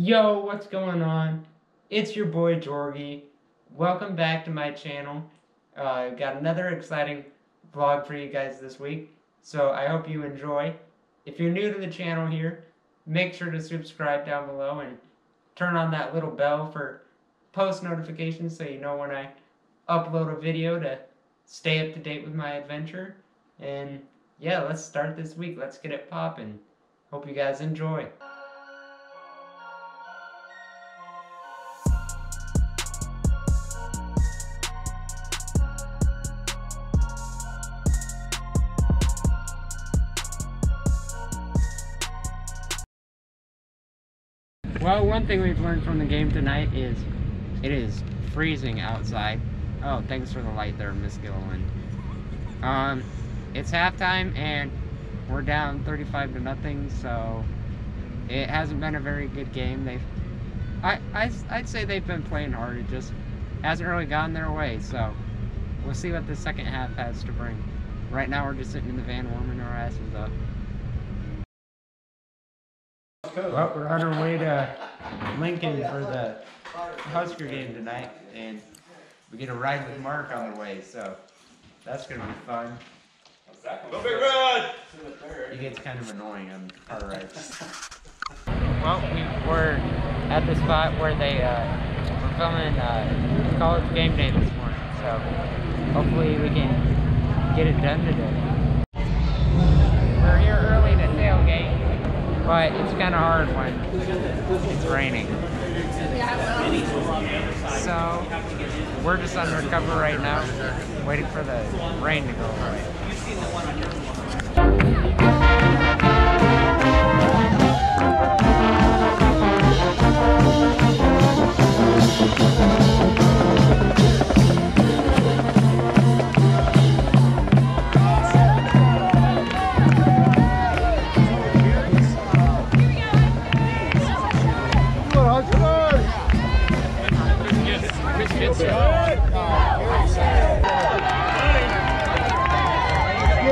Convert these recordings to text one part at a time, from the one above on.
Yo, what's going on? It's your boy Jorgey. Welcome back to my channel. Uh, got another exciting vlog for you guys this week, so I hope you enjoy. If you're new to the channel here, make sure to subscribe down below and turn on that little bell for post notifications so you know when I upload a video to stay up to date with my adventure. And yeah, let's start this week. Let's get it popping. Hope you guys enjoy. Well, one thing we've learned from the game tonight is it is freezing outside. Oh, thanks for the light there, Miss Gilliland. Um, it's halftime and we're down 35 to nothing, so it hasn't been a very good game. They've, I, I, I'd say they've been playing hard. It just hasn't really gone their way. So we'll see what the second half has to bring. Right now, we're just sitting in the van warming our asses up. Well, we're on our way to Lincoln for the Husker game tonight, and we get a ride with Mark on the way, so that's gonna be fun. Go Big Red! He gets kind of annoying on car rides. Well, we were at the spot where they uh, were filming uh, college game day this morning, so hopefully we can get it done today. We're here early to tailgate, but it's kind of hard when it's raining. So we're just undercover right now, waiting for the rain to go away. Get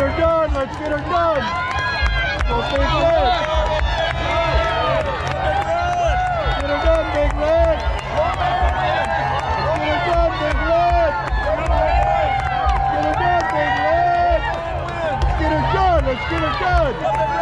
her done! Let's get her done! Go Big Red! Get her done, Big Red! Get her done, Big Red! Get her done, Big Red! Get her done! Let's get her done!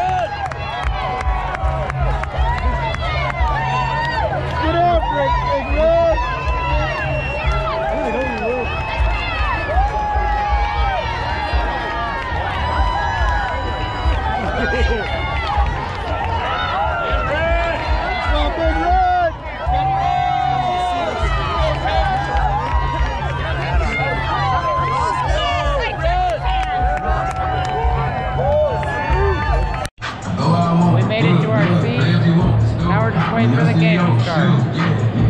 Waiting for the game to start.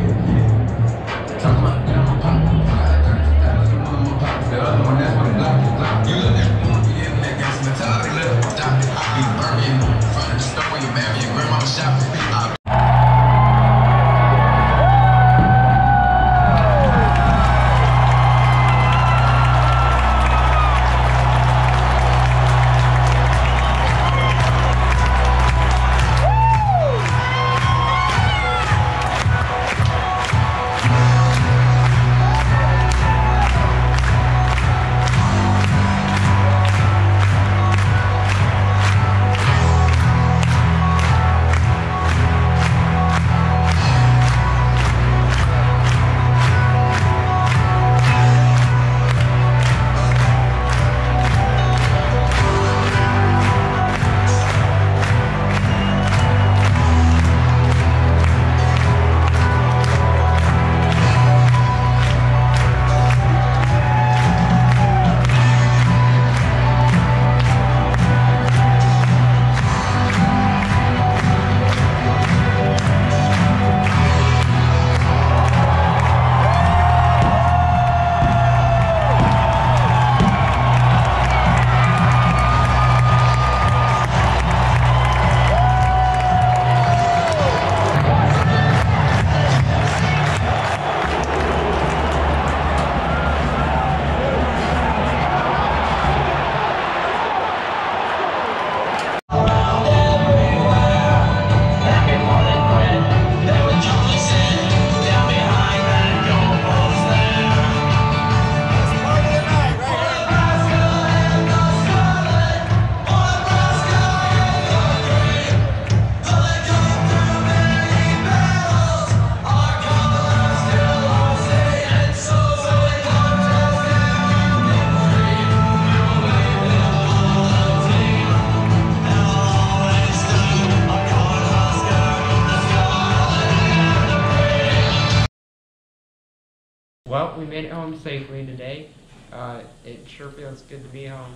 Well, we made it home safely today. Uh, it sure feels good to be home.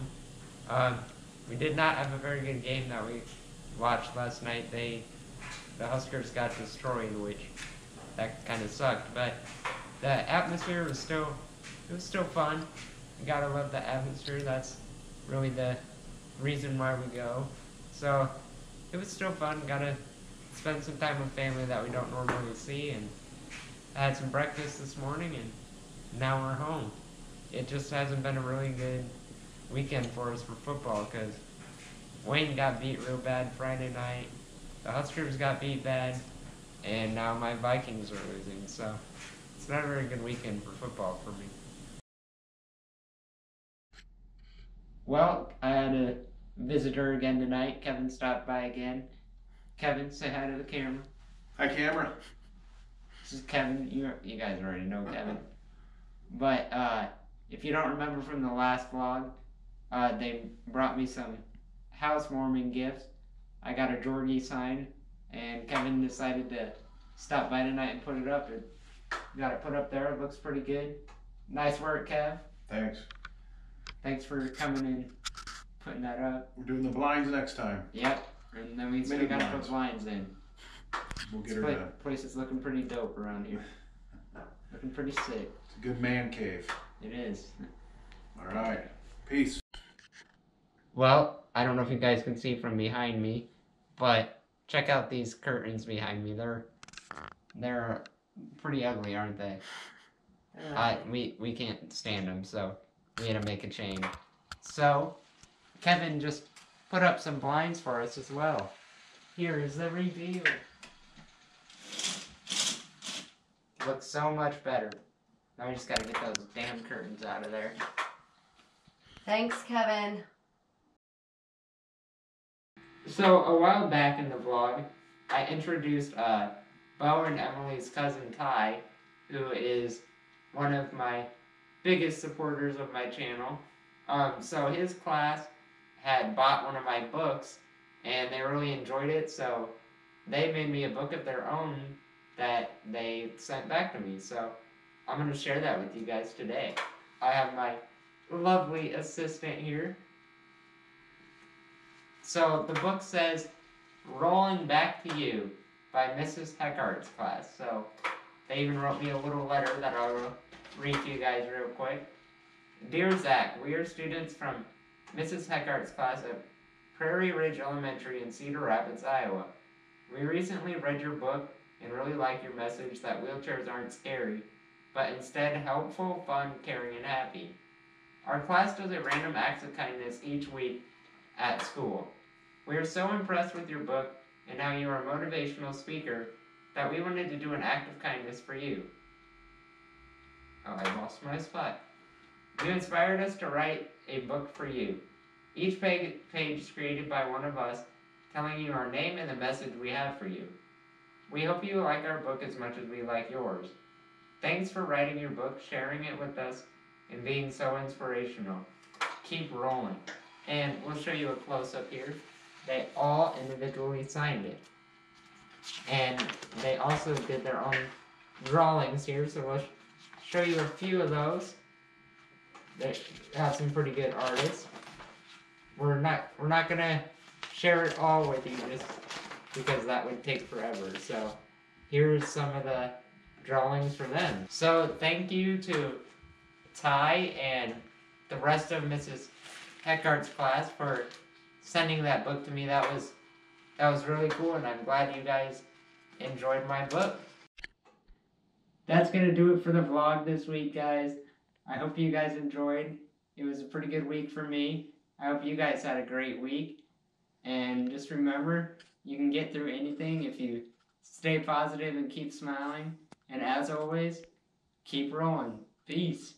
Uh, we did not have a very good game that we watched last night. They, the Huskers got destroyed, which that kind of sucked. But the atmosphere was still, it was still fun. You gotta love the atmosphere. That's really the reason why we go. So it was still fun. Gotta spend some time with family that we don't normally see, and I had some breakfast this morning, and now we're home. It just hasn't been a really good weekend for us for football because Wayne got beat real bad Friday night. The Huskers got beat bad, and now my Vikings are losing. So it's not a very good weekend for football for me. Well, I had a visitor again tonight. Kevin stopped by again. Kevin, say hi to the camera. Hi, camera. This is Kevin. You you guys already know Kevin. But uh, if you don't remember from the last vlog, uh, they brought me some housewarming gifts. I got a Jorgey sign, and Kevin decided to stop by tonight and put it up. It got it put up there. It looks pretty good. Nice work, Kev. Thanks. Thanks for coming and putting that up. We're doing the blinds next time. Yep. And then we still Mini gotta put blinds. in. We'll get This her pla- done. place is looking pretty dope around here. Looking pretty sick. It's a good man cave. It is. All right. Peace. Well, I don't know if you guys can see from behind me, but check out these curtains behind me. They're they're pretty ugly, aren't they? I we we can't stand them, so we had to make a change. So, Kevin just put up some blinds for us as well. Here is the review. Looks so much better. Now we just gotta get those damn curtains out of there. Thanks, Kevin. So a while back in the vlog, I introduced uh, Bo and Emily's cousin Ty, who is one of my biggest supporters of my channel. Um, so his class had bought one of my books, and they really enjoyed it. So they made me a book of their own that they sent back to me. So I'm gonna share that with you guys today. I have my lovely assistant here. So the book says Rolling Back to You by Mrs. Heckart's class. So they even wrote me a little letter that I'll read to you guys real quick. Dear Zach, we are students from Mrs. Heckart's class at Prairie Ridge Elementary in Cedar Rapids, Iowa. We recently read your book and really like your message that wheelchairs aren't scary, but instead helpful, fun, caring, and happy. Our class does a random acts of kindness each week at school. We are so impressed with your book and how you are a motivational speaker that we wanted to do an act of kindness for you. Oh, I lost my spot. You inspired us to write a book for you. Each page, page is created by one of us, telling you our name and the message we have for you. We hope you like our book as much as we like yours. Thanks for writing your book, sharing it with us, and being so inspirational. Keep rolling. And we'll show you a close up here. They all individually signed it. And they also did their own drawings here, so we'll sh- show you a few of those. They have some pretty good artists. We're not we're not gonna share it all with you just because that would take forever. So here's some of the drawings for them. So thank you to Ty and the rest of Mrs. Heckart's class for sending that book to me. That was that was really cool, and I'm glad you guys enjoyed my book. That's gonna do it for the vlog this week, guys. I hope you guys enjoyed. It was a pretty good week for me. I hope you guys had a great week. And just remember, you can get through anything if you stay positive and keep smiling. And as always, keep rolling. Peace.